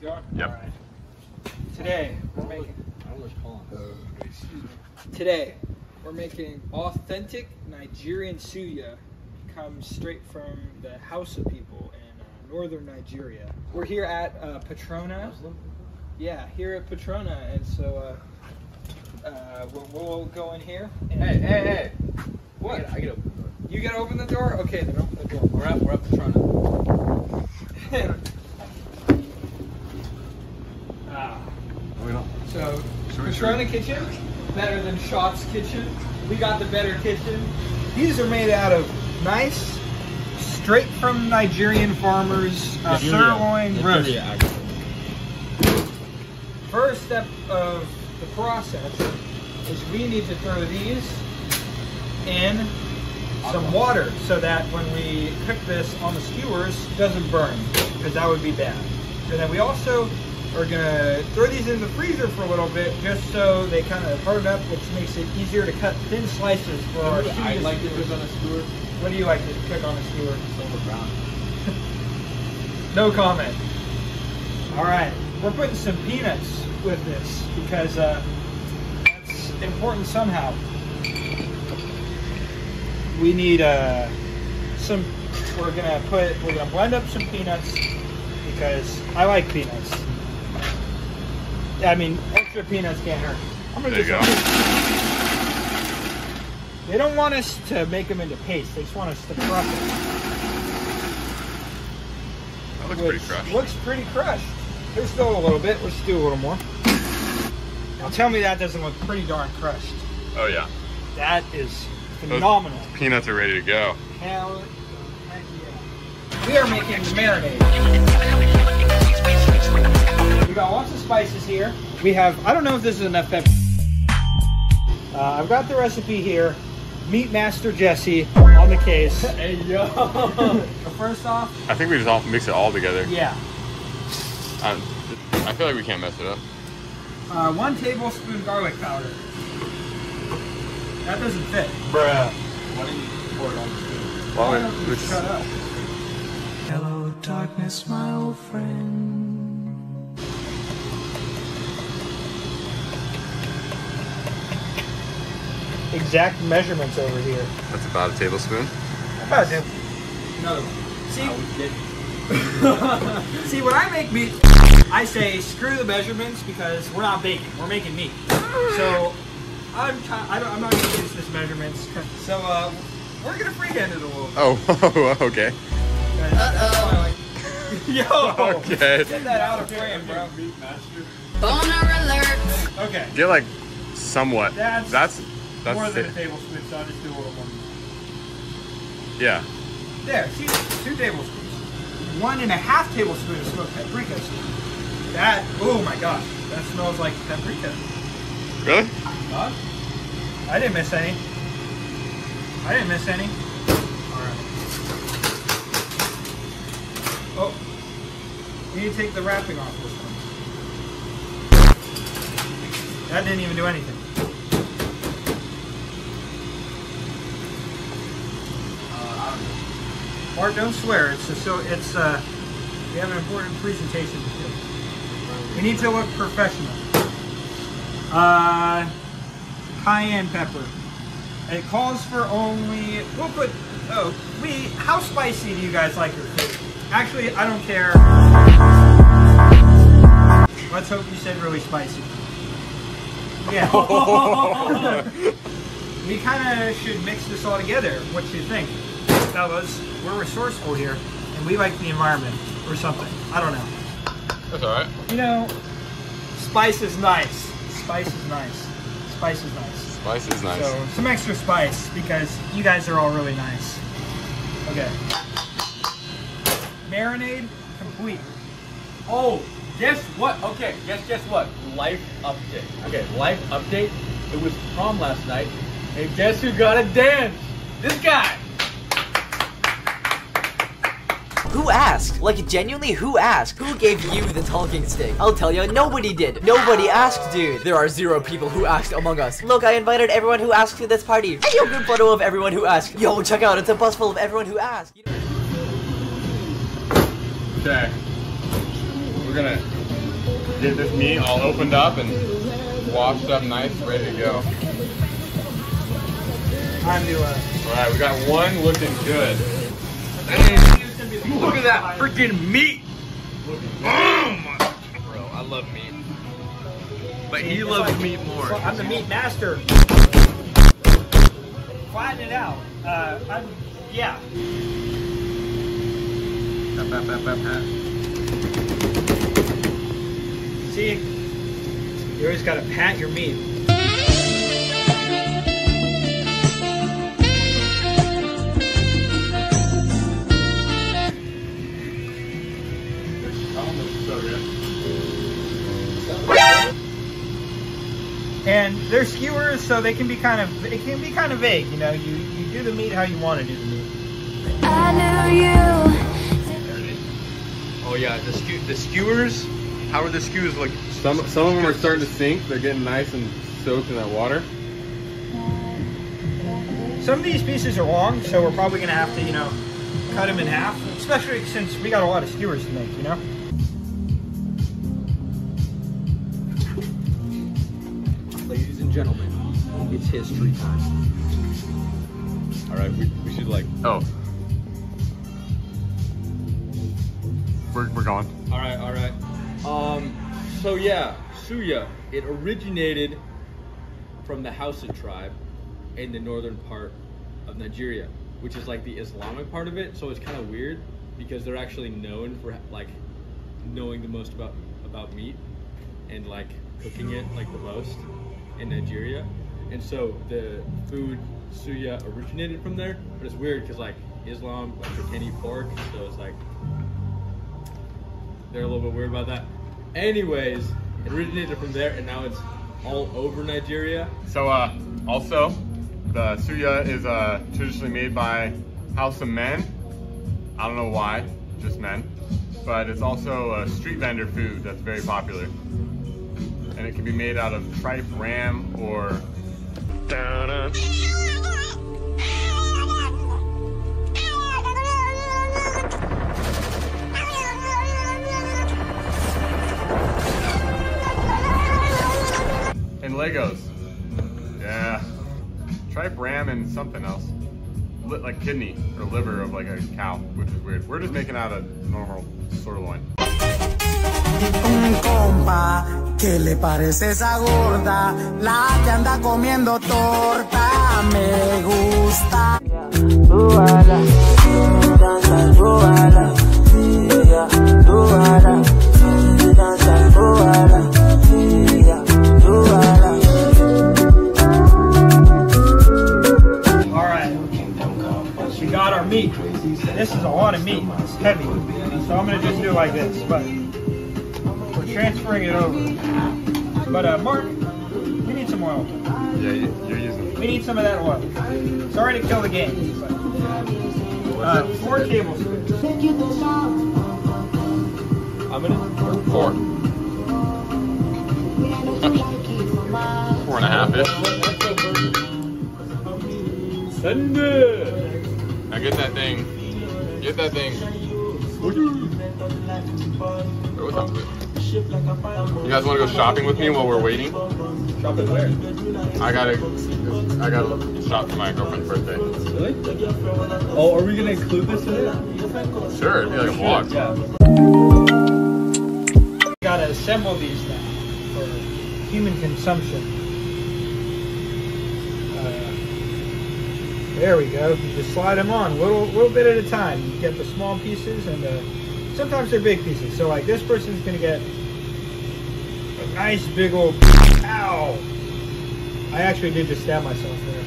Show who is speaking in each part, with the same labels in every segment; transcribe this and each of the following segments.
Speaker 1: going?
Speaker 2: Yep.
Speaker 1: All right. Today we're making. Today we're making authentic Nigerian suya. Comes straight from the Hausa people in uh, northern Nigeria. We're here at uh, Patrona. Yeah, here at Patrona, and so uh, uh, we'll, we'll go in here. And
Speaker 3: Hey, hey, hey.
Speaker 1: What?
Speaker 3: I get open.
Speaker 1: You gotta open the door. Okay, then open the door.
Speaker 3: We're up, we're up Patrona.
Speaker 1: ah.
Speaker 2: We don't.
Speaker 1: So, Patrona Kitchen, better than Shop's Kitchen. We got the better kitchen. These are made out of nice, straight from Nigerian farmers, uh, sirloin roast. First step of the process is we need to throw these in some water so that when we cook this on the skewers, it doesn't burn, because that would be bad. And then we also are gonna throw these in the freezer for a little bit, just so they kind of harden up, which makes it easier to cut thin slices for our
Speaker 3: I like to
Speaker 1: skewers.
Speaker 3: cook on a skewer.
Speaker 1: What do you like to cook on a skewer?
Speaker 3: Silver brown.
Speaker 1: No comment. All right, we're putting some peanuts with this because uh, that's important somehow. We need uh, some. We're gonna put. We're gonna blend up some peanuts because I like peanuts. I mean, extra peanuts can't hurt. I'm gonna
Speaker 2: There you
Speaker 1: get
Speaker 2: go.
Speaker 1: some. They don't want us to make them into paste. They just want us to crush it.
Speaker 2: That looks pretty crushed.
Speaker 1: Looks pretty crushed. There's still a little bit. Let's do a little more. Now tell me that doesn't look pretty darn crushed.
Speaker 2: Oh yeah.
Speaker 1: That is phenomenal.
Speaker 2: Peanuts are ready to go.
Speaker 1: Hell, heck yeah. We are making the marinade. We got lots of spices here. We have, I don't know if this is enough pepper. Uh, I've got the recipe here. Meat Master Jesse on the case.
Speaker 3: Hey, yo.
Speaker 1: First off,
Speaker 2: I think we just all mix it all together.
Speaker 1: yeah,
Speaker 2: Um, I feel like we can't mess it up.
Speaker 1: uh, one tablespoon garlic powder. That doesn't fit.
Speaker 2: Bruh.
Speaker 3: Why don't you pour it on the spoon?
Speaker 2: Well,
Speaker 1: Why don't you
Speaker 2: we just-
Speaker 1: shut up?
Speaker 4: Hello, darkness, my old friend.
Speaker 1: Exact measurements over here.
Speaker 2: That's about a tablespoon.
Speaker 1: About it.
Speaker 3: Another one.
Speaker 1: See,
Speaker 3: I
Speaker 1: see, when I make meat, I say screw the measurements because we're not baking. We're making meat. So I'm I don't, I'm not gonna use this measurements. So uh, we're gonna freehand it a little.
Speaker 2: Oh, okay.
Speaker 1: Uh Yo,
Speaker 2: Okay.
Speaker 1: get that out of frame, bro.
Speaker 3: meat master.
Speaker 5: Boner alert!
Speaker 1: Okay,
Speaker 2: Get like somewhat.
Speaker 1: That's-
Speaker 2: that's that's
Speaker 1: more than a
Speaker 2: it.
Speaker 1: tablespoon, so I'll just do a little more.
Speaker 2: yeah.
Speaker 1: There, see, two tablespoons. One and a half tablespoon of smoked paprika. That, oh my gosh, that smells like paprika.
Speaker 2: Really?
Speaker 1: Huh? I didn't miss any. I didn't miss any. Alright. Oh. You need to take the wrapping off this one. That didn't even do anything.
Speaker 3: Uh,
Speaker 1: Mark, don't swear. It's just so it's uh we have an important presentation to do. We need to look professional. Uh cayenne pepper. It calls for only we'll put oh we how spicy do you guys like your food? Actually I don't care. Let's hope you said really spicy. Yeah. we kinda should mix this all together. What do you think? Fellas, we're resourceful here and we like the environment or something. I don't know.
Speaker 2: That's all right.
Speaker 1: You know, spice is nice. Spice is nice. Spice is nice.
Speaker 2: Spice is nice.
Speaker 1: So some extra spice because you guys are all really nice. Okay. Marinade complete.
Speaker 3: Oh, guess what? Okay, guess guess what? Life update. Okay, life update. It was prom last night, and guess who got a dance? This guy.
Speaker 6: Who asked? Like, genuinely, who asked? Who gave you the talking stick? I'll tell you, nobody did. Nobody asked, dude. There are zero people who asked among us. Look, I invited everyone who asked to this party. Hey, yo, good photo of everyone who asked. Yo, check out, it's a bus full of everyone who asked. You know-
Speaker 2: Okay. We're gonna get this meat all opened up and washed up nice, ready to go.
Speaker 1: Time to uh,
Speaker 2: All right, we got one looking good.
Speaker 3: Look at that freaking meat.
Speaker 2: Bro, I love meat.
Speaker 3: But he loves meat more.
Speaker 1: Well, I'm the meat master. Flatten it out. Uh, I'm, yeah. See, you always got to pat your meat. And they're skewers, so they can be kind of it can be kind of vague. You know, you you do the meat how you want to do the meat.
Speaker 5: I knew you.
Speaker 3: Oh yeah, the skew the skewers. How are the skewers looking?
Speaker 2: Some some of them are starting to sink. They're getting nice and soaked in that water.
Speaker 1: Some of these pieces are long, so we're probably gonna have to, you know, cut them in half. Especially since we got a lot of skewers to make, you know.
Speaker 3: Gentlemen, it's history time. All right, we, we should like.
Speaker 2: Oh. We're, we're going.
Speaker 3: All right, all right. Um, so yeah, Suya. It originated from the Hausa tribe in the northern part of Nigeria, which is like the Islamic part of it. So it's kind of weird because they're actually known for like knowing the most about about meat and like cooking it like the most in Nigeria. And so the food suya originated from there, but it's weird because like Islam like they can't eat pork, so it's like they're a little bit weird about that. Anyways, it originated from there and now it's all over Nigeria.
Speaker 2: So uh, also, the suya is uh, traditionally made by Hausa men. I don't know why, just men. But it's also a street vendor food that's very popular. And it can be made out of tripe, ram, or and Legos. Yeah. Tripe, ram, and something else. Like kidney or liver of like a cow, which is weird. We're just making out a normal sirloin.
Speaker 7: Un compa que le parece esa gorda, la que anda comiendo torta, me gusta.
Speaker 1: All right, we got our meat. This is a lot of meat. It's heavy, so I'm gonna just do it like this. But we're transferring it over. But uh, Mark, we need some oil.
Speaker 2: Yeah, you- you're using.
Speaker 1: We need some of that oil. Sorry to kill the game. But, uh, four tablespoons.
Speaker 3: I'm gonna
Speaker 2: Four. Four and a half ish.
Speaker 3: send it.
Speaker 2: Now get that thing. Get that thing. Wait, what's up with it? You guys want to go shopping with me while we're waiting?
Speaker 3: It where?
Speaker 2: I gotta, I gotta shop for my girlfriend's birthday.
Speaker 3: Really? Oh, are we gonna include this in it?
Speaker 2: Sure, it'd be like a vlog.
Speaker 3: Yeah.
Speaker 1: Gotta assemble these now for human consumption. Uh, there we go. You just slide them on, little little bit at a time. You get the small pieces, and uh, sometimes they're big pieces. So like this person's gonna get a nice big old. Ow! I actually did just stab myself there.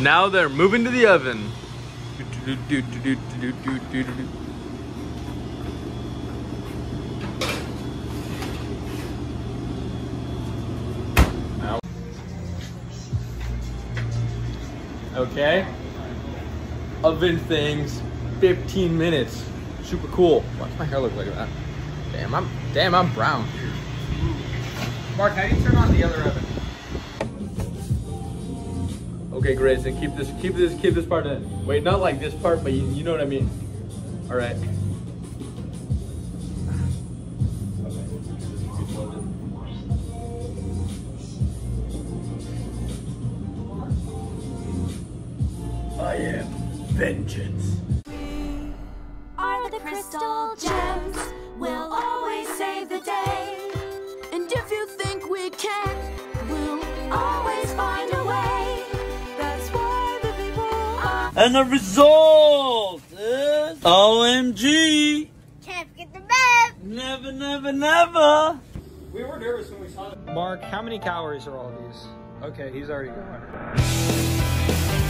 Speaker 3: Now they're moving to the oven. okay? Oven things, 15 minutes. Super cool. Why does my hair look like that? Damn, I'm damn, I'm brown.
Speaker 1: Mark, how do you turn on the other oven?
Speaker 3: Okay, Grason, keep this, keep this, keep this part in. Wait, not like this part, but you, you know what I mean. All right. I am vengeance.
Speaker 5: Are the crystal gems will always save the day. And if you think we can, we'll always find a way. That's why the people are.
Speaker 8: And the result is OMG.
Speaker 5: Can't forget the bed.
Speaker 8: Never, never, never.
Speaker 1: We were nervous when we saw it. Mark, how many calories are all these? Okay, he's already going.